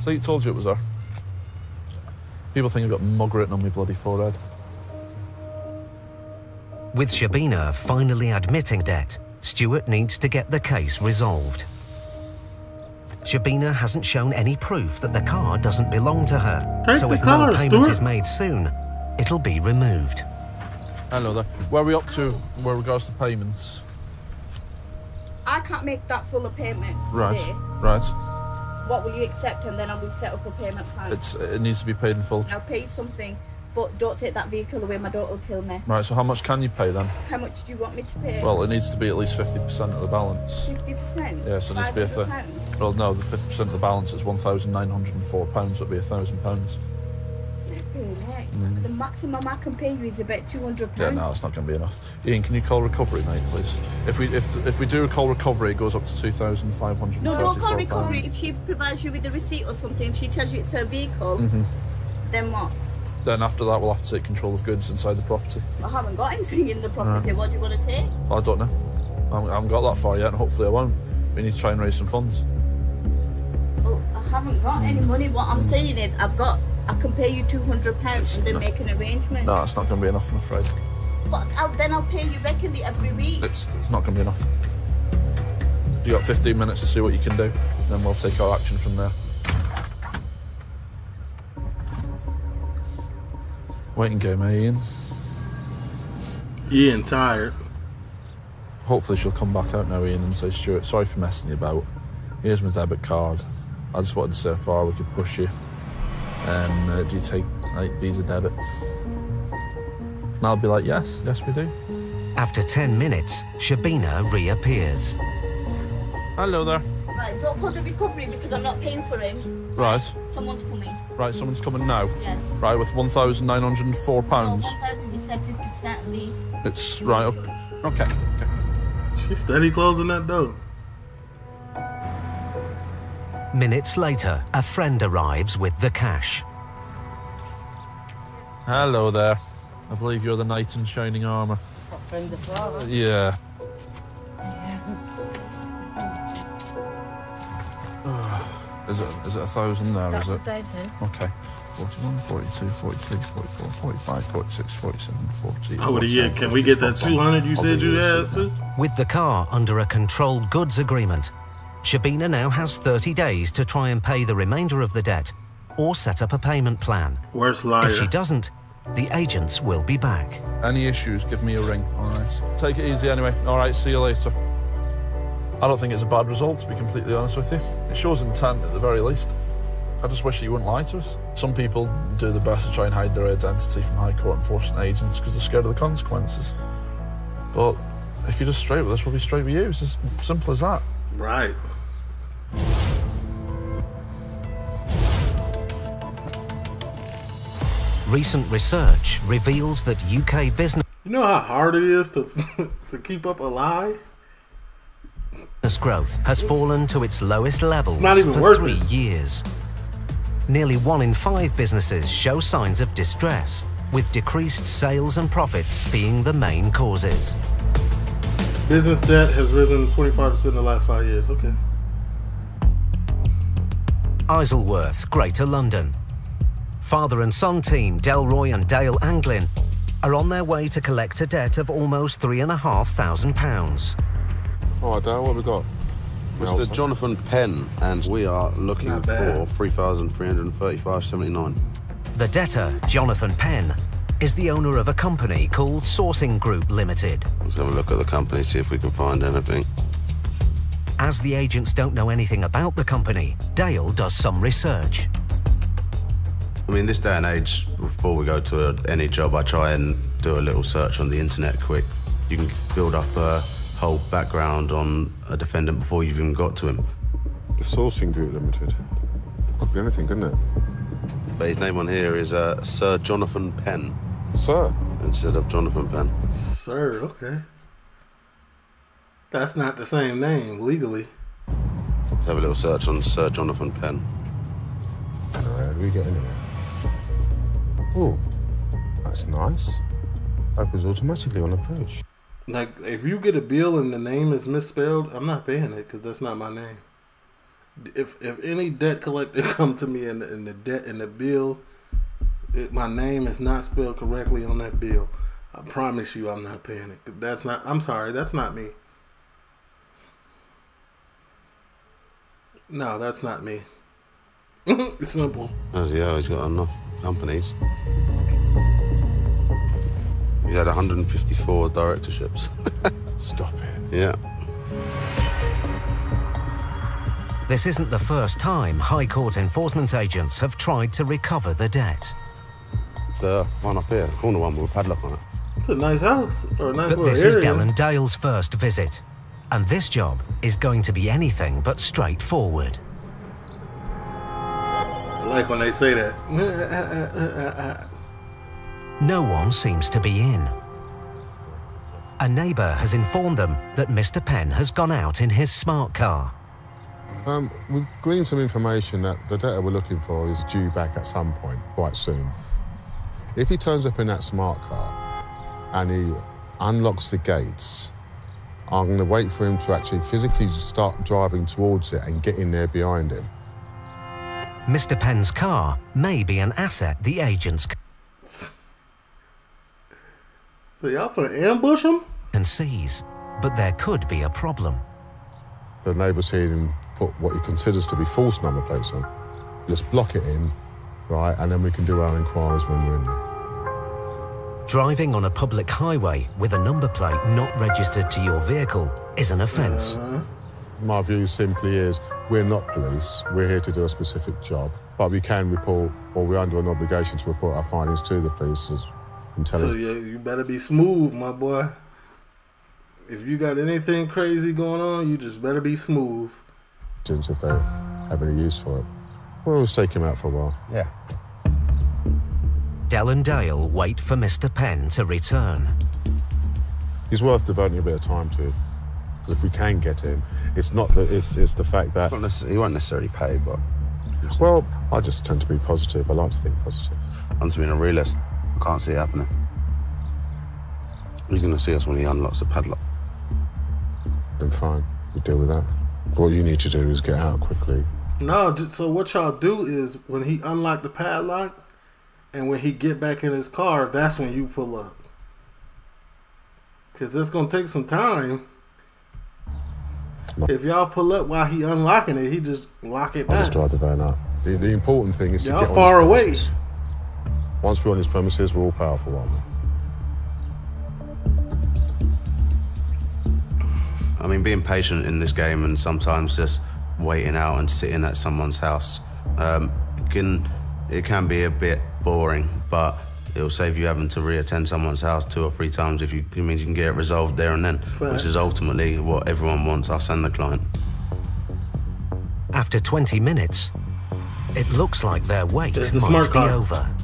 So it told you it was her. People think I've got mug written on my bloody forehead. With Shabina finally admitting debt, Stuart needs to get the case resolved. Shabina hasn't shown any proof that the car doesn't belong to her, Take so the if car, no payment Stuart. is made soon, it'll be removed. Hello there. Where are we up to with regards to payments? I can't make that full of payment Right, today. right what will you accept, and then I will set up a payment plan. It's, it needs to be paid in full. I'll pay something, but don't take that vehicle away, my daughter will kill me. Right, so how much can you pay then? How much do you want me to pay? Well, it needs to be at least 50% of the balance. 50%? Yeah, so it needs to be a... Th- well, no, the 50% of the balance is £1,904, so it'd be £1,000. Mm. The maximum I can pay you is about two hundred pounds. Yeah, no, it's not going to be enough. Ian, can you call recovery, mate, please? If we if if we do call recovery, it goes up to two thousand five hundred. No, don't call recovery. If she provides you with a receipt or something, if she tells you it's her vehicle, mm-hmm. then what? Then after that, we'll have to take control of goods inside the property. I haven't got anything in the property. No. What do you want to take? I don't know. I haven't, I haven't got that far yet, and hopefully I won't. We need to try and raise some funds. Well, I haven't got any hmm. money. What I'm saying is, I've got I can pay you two hundred pounds and then no. make an arrangement. No, it's not going to be enough, I'm afraid. But I'll, then I'll pay you regularly every week. It's it's not going to be enough. You got 15 minutes to see what you can do, then we'll take our action from there. Waiting game, eh, Ian? Ian tired. Hopefully she'll come back out now, Ian, and say, Stuart, sorry for messing you about. Here's my debit card. I just wanted to see how far we could push you. Um, uh, do you take like Visa debit? And I'll be like, yes, yes we do. After 10 minutes, Shabina reappears. Hello there. Right, don't call the recovery because I'm not paying for him. Right, Someone's coming. right, someone's coming now. Yeah. Right, with £1,904. No, 1,000, you said 50% at least. It's right up. Okay, okay. She's steady closing that door. Minutes later, a friend arrives with the cash. Hello there. I believe you're the knight in shining armour. Friends of Flora. Yeah. Is it, is it a thousand there, That's is a thousand. Okay. 41, 42, 43, 44, 45, 46, 47, 40. Oh, yeah. Can we get that 200 you said you had too? With the car under a controlled goods agreement, Shabina now has 30 days to try and pay the remainder of the debt or set up a payment plan. Worst liar. If she doesn't, the agents will be back. Any issues, give me a ring, all right? Take it easy anyway. All right, see you later. I don't think it's a bad result, to be completely honest with you. It shows intent at the very least. I just wish you wouldn't lie to us. Some people do their best to try and hide their identity from High Court enforcement agents because they're scared of the consequences. But if you're just straight with us, we'll be straight with you. It's as simple as that. Right. Recent research reveals that UK business You know how hard it is to to keep up a lie? growth has fallen to its lowest levels not even for three it. years. Nearly one in five businesses show signs of distress, with decreased sales and profits being the main causes. Business debt has risen 25% in the last five years. Okay. Isleworth, Greater London. Father and son team Delroy and Dale Anglin are on their way to collect a debt of almost three and a half thousand pounds. All right, Dale, what have we got? Mr. Nelson? Jonathan Penn, and we are looking Not for bad. three thousand three hundred thirty-five seventy-nine. The debtor, Jonathan Penn, is the owner of a company called Sourcing Group Limited. Let's have a look at the company, see if we can find anything. As the agents don't know anything about the company, Dale does some research. I mean, this day and age, before we go to a, any job, I try and do a little search on the internet quick. You can build up a whole background on a defendant before you've even got to him. The Sourcing Group Limited. Could be anything, couldn't it? But his name on here is uh, Sir Jonathan Penn. Sir? Instead of Jonathan Penn. Sir, okay. That's not the same name legally. Let's have a little search on Sir Jonathan Penn. Where do we get anywhere? Oh, that's nice. Opens automatically on approach. Like, if you get a bill and the name is misspelled, I'm not paying it because that's not my name. If if any debt collector come to me and the, and the debt and the bill, it, my name is not spelled correctly on that bill, I promise you I'm not paying it. That's not. I'm sorry, that's not me. No, that's not me. it's simple. As yeah, he's got enough companies. He's had 154 directorships. Stop it. Yeah. This isn't the first time High Court enforcement agents have tried to recover the debt. The one up here, the corner one with a padlock on it. It's a nice house or a nice But little this area. is Del and Dale's first visit, and this job is going to be anything but straightforward. I like when they say that. No one seems to be in. A neighbour has informed them that Mr. Penn has gone out in his smart car. Um, we've gleaned some information that the data we're looking for is due back at some point, quite soon. If he turns up in that smart car and he unlocks the gates, I'm going to wait for him to actually physically start driving towards it and get in there behind him. Mr. Penn's car may be an asset the agents So y'all finna ambush him? can seize, but there could be a problem. The neighbour's seen him put what he considers to be false number plates on. Just block it in, right, and then we can do our inquiries when we're in there. Driving on a public highway with a number plate not registered to your vehicle is an offence. Uh, my view simply is we're not police. We're here to do a specific job, but we can report, or we're under an obligation to report our findings to the police as So intelligence. yeah, you better be smooth, my boy. If you got anything crazy going on, you just better be smooth. if they have any use for it. We'll always take him out for a while. Yeah. Del and Dale wait for Mr. Penn to return. He's worth devoting a bit of time to. Because if we can get him, it's not that it's it's the fact that Not he won't necessarily pay, but well, I just tend to be positive. I like to think positive. I'm just being a realist. I can't see it happening. He's going to see us when he unlocks the padlock. Then fine, we deal with that. What you need to do is get out quickly. No, so what y'all do is when he unlock the padlock, and when he get back in his car, that's when you pull up. Cause it's gonna take some time. If y'all pull up while he unlocking it, he just lock it back. I'll just back. drive the van up. The, the important thing is to Y'all get far the away. premises. Once we're on his premises, we're all powerful, aren't we? I mean, being patient in this game and sometimes just waiting out and sitting at someone's house um, can it can be a bit boring, but it'll save you having to reattend someone's house two or three times if you it means you can get it resolved there and then, which is ultimately what everyone wants us and the client. After 20 minutes, it looks like their wait There's the might smart be car. over.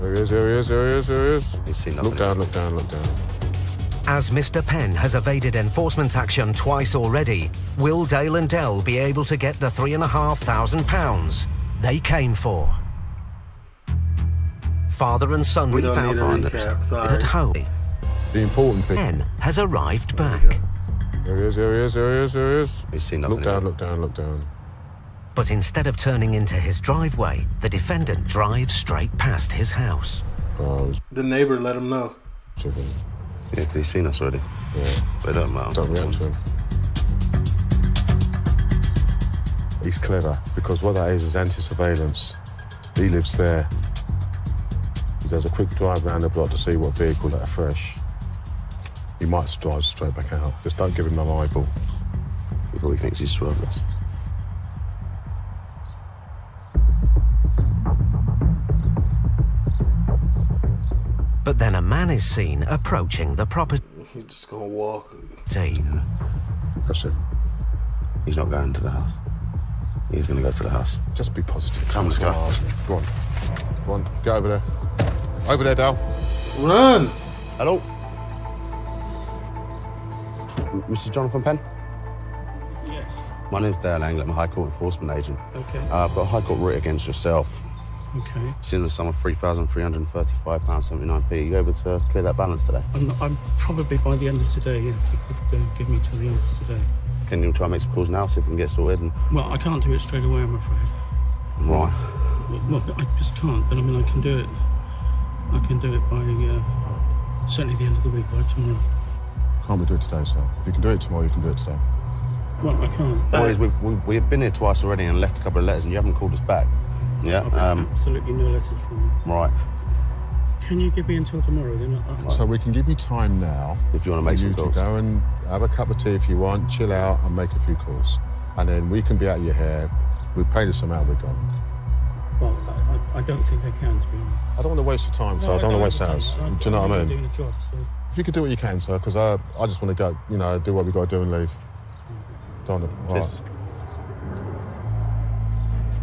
There he is, there he is, there he is, there he is. He's seen Look down, look down, look down. As Mr. Penn has evaded enforcement action twice already, will Dale and Del be able to get the £3,500 they came for? Father and son We don't found need a recap, sorry. at home. The important thing. Penn has arrived back. There he is, there he is, there he is, there he is. He's seen Look down, look down, look down. But instead of turning into his driveway, the defendant drives straight past his house. Oh, The neighbor let him know. Yeah, 'cause he's seen us already. Yeah. But it don't matter. Don't react to him. He's clever because what that is is anti-surveillance. He lives there. He does a quick drive around the block to see what vehicles are fresh. He might drive straight back out. Just don't give him an eyeball. He probably thinks he's swerved us. But then a man is seen approaching the property. He's just gonna walk. That's it. He's not going to the house. He's going to go to the house. Just be positive. Come, let's go. Go on. Go on. Get over there. Over there, Dal. Run! Hello. Mr. Jonathan Penn? Yes. My name's Dale Anglin. I'm a High Court enforcement agent. Okay. Uh, I've got a High Court writ against yourself. Okay. It's in the sum of £3,335.79p. Are you able to clear that balance today? I'm, I'm probably by the end of today, yeah, if you could uh, give me till the end of today. Can you try and make some calls now, see if we can get sorted? And... Well, I can't do it straight away, I'm afraid. Right. Well, I just can't, but I mean, I can do it. I can do it by uh, certainly the end of the week, by tomorrow. Can't we do it today, sir? If you can do it tomorrow, you can do it today. Well, I can't. Boys, we've, we, we've been here twice already and left a couple of letters, and you haven't called us back. Yeah. I've Um, absolutely no letters from you. right. Can you give me until tomorrow? Then I, I, So we can give you time now. If you want to make for some you calls. to go and have a cup of tea if you want, chill out and make a few calls. And then we can be out of your hair. We pay this amount, we're gone. Well, I, I, I don't think I can, to be honest. I don't want to waste your time, sir. No, I don't no, want to waste understand. ours. I'm- Do you know I'm what I only mean? doing a job, so If you could do what you can, sir, because I, I just want to go, you know, do what we got to do and leave. Don't want to. Cheers.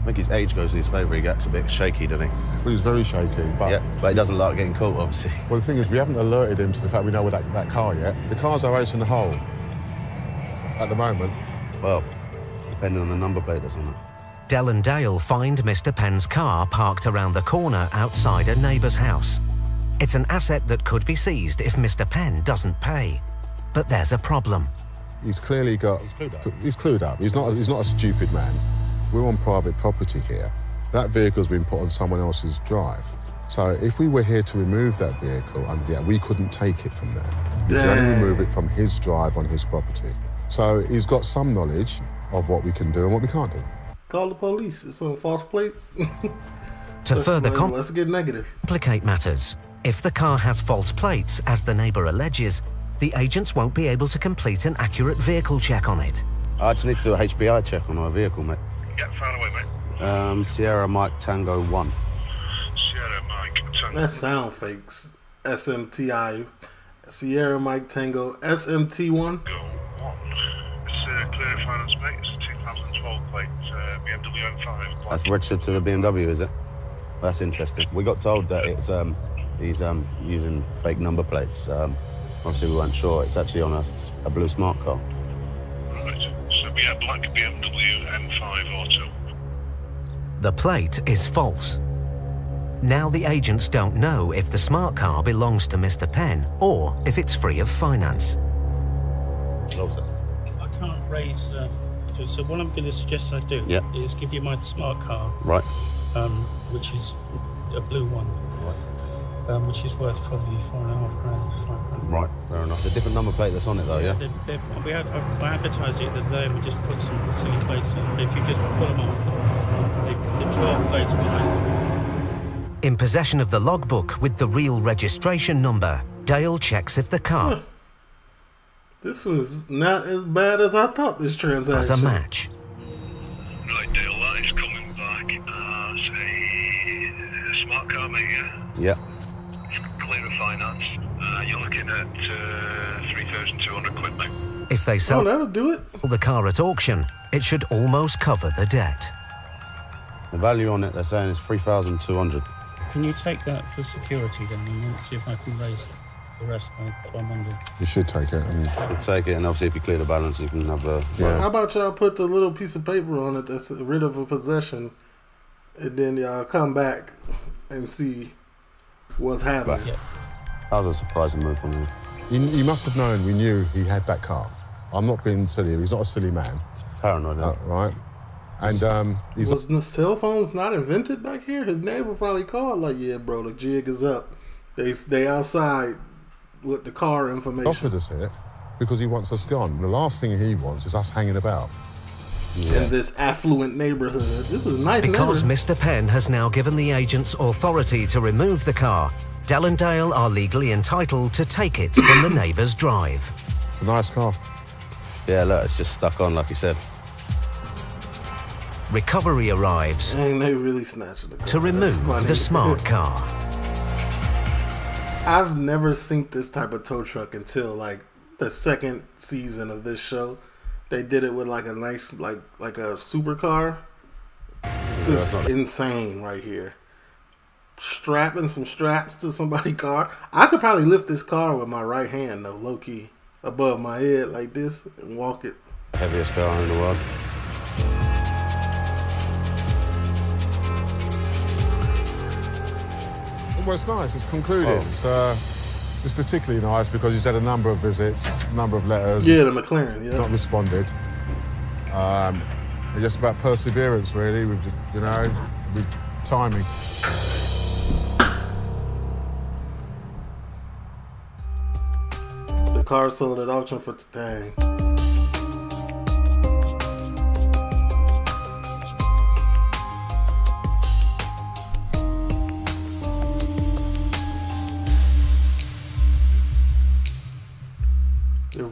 I think his age goes in his favour. He gets a bit shaky, doesn't he? Well, he's very shaky, but... Yeah, but he doesn't like getting caught, obviously. Well, the thing is, we haven't alerted him to the fact we know where that, that car yet. The car's our ace in the hole at the moment. Well, depending on the number plate that's on it. Del and Dale find Mr. Penn's car parked around the corner outside a neighbour's house. It's an asset that could be seized if Mr. Penn doesn't pay. But there's a problem. He's clearly got. He's clued up. He's not. He's not a stupid man. We're on private property here. That vehicle's been put on someone else's drive. So if we were here to remove that vehicle under the act, we couldn't take it from there. We can only remove it from his drive on his property. So he's got some knowledge of what we can do and what we can't do. Call the police. It's on false plates. To Let's- further let's- let's get negative. complicate matters, if the car has false plates, as the neighbour alleges, the agents won't be able to complete an accurate vehicle check on it. I just need to do a HPI check on my vehicle, mate. Yeah, far away, mate. Um, Sierra Mike Tango 1. Sierra Mike Tango. That sound fakes. SMTI. Sierra Mike Tango. SMT1. It's uh, clear finance, mate. It's a 2012 plate uh, BMW M5. That's registered to the BMW, is it? That's interesting. We got told that it's um, he's um, using fake number plates. Um, obviously, we weren't sure. It's actually on a, a blue smart car. Right. So we have black BMW M5 Auto. The plate is false. Now the agents don't know if the smart car belongs to Mr. Penn or if it's free of finance. Closer. I can't raise. Uh, so- so what I'm going to suggest I do Yeah. is give you my smart car, Right. um, which is a blue one, um, which is worth probably four and a half grand, five grand. Right. Fair enough. It's a different number plate that's on it, though, yeah? They- they- we had, I advertised it the other day and we just put some silly plates in. But if you just pull them off, the, the, the 12 plates behind them. In possession of the logbook with the real registration number, Dale checks if the car This was not as bad as I thought this transaction. has a match. Right, Dale, that is coming back as a, a smart car, mate, yeah? Yeah. Clear of finance. Uh, you're looking at uh, 3,200 quid, mate. If they sell Oh, that'll do it. the car at auction, it should almost cover the debt. The value on it, they're saying, is 3,200. Can you take that for security then and see if I can raise the rest by, by Monday? You should take it. And... We'll take it, and obviously, if you clear the balance, you can have the. How about y'all put the little piece of paper on it that's rid of a possession, and then y'all come back and see what's happening. That was a surprising move from him. He, he must have known we knew he had that car. I'm not being silly. He's not a silly man. Paranoid, uh, right? And um, he's Was the cell phones not invented back here? His neighbor probably called like, "Yeah, bro, the jig is up. They they outside with the car information." offered us it because he wants us gone. The last thing he wants is us hanging about. In this affluent neighborhood, this is a nice Because. Mr. Penn has now given the agents authority to remove the car, Del and Dale are legally entitled to take it from the neighbour's drive. It's a nice car. Yeah, look, it's just stuck on, like you said. Recovery arrives Ain't they really snatching the car? to remove the smart car. I've never seen this type of tow truck until like the second season of this show. They did it with like a nice like like a supercar. This is insane right here. Strapping some straps to somebody's car. I could probably lift this car with my right hand though, low key, above my head like this and walk it. Heaviest car in the world. Well, it's nice. It's concluded. Oh. It's, uh, it's particularly nice because he's had a number of visits, a number of letters. Yeah, the McLaren, yeah. Not responded. Um, it's just about perseverance, really, with, you know, with timing. The car sold at auction for dang.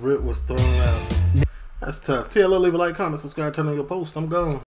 The was thrown out. That's tough. TLO, leave a like, comment, subscribe, turn on your post. I'm gone.